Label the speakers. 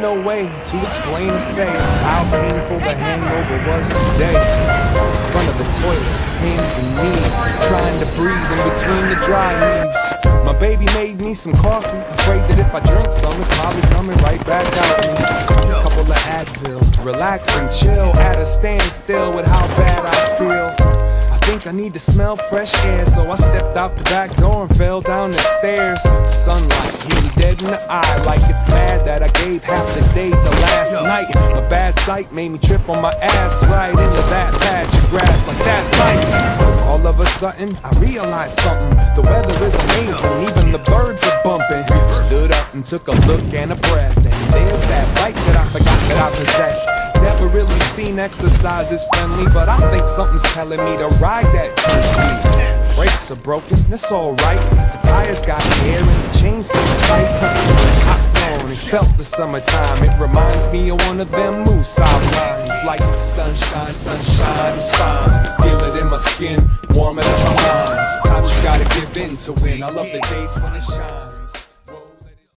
Speaker 1: to explain or say how painful the hangover was today. In front of the toilet, hands and knees, trying to breathe in between the dry leaves. My baby made me some coffee, afraid that if I drink some, it's probably coming right back out me. Couple of Advil, relax and chill at a standstill with how bad I feel. I need to smell fresh air, so I stepped out the back door and fell down the stairs. The sunlight hit me dead in the eye, like it's mad that I gave half the day to last night. A bad sight made me trip on my ass right into that patch of grass, like that's life. All of a sudden, I realized something. The weather is amazing, even the birds are bumping. Stood up and took a look and a breath, Never really seen exercise as friendly, but I think something's telling me to ride that turn speed. Brakes are broken, that's alright. The tires got air and the chain seems tight. Hopped on and felt the summertime. It reminds me of one of them moose lines. Like sunshine, sunshine, it's fine. Feel it in my skin, warm it up my mind. Sometimes you gotta give in to win. I love the days when it shines.